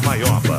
maior.